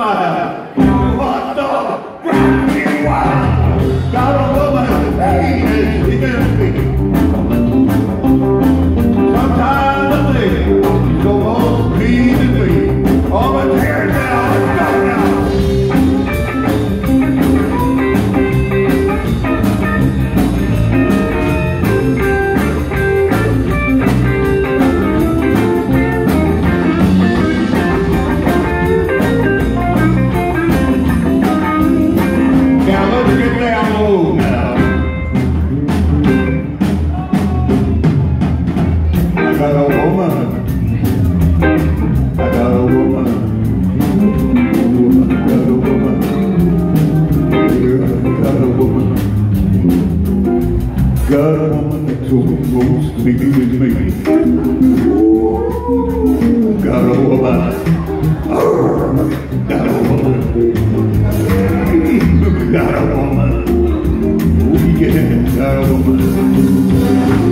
amada. Got a woman that's almost leaving with me. Got a woman. Got a woman. Got a woman. Yeah, got a woman.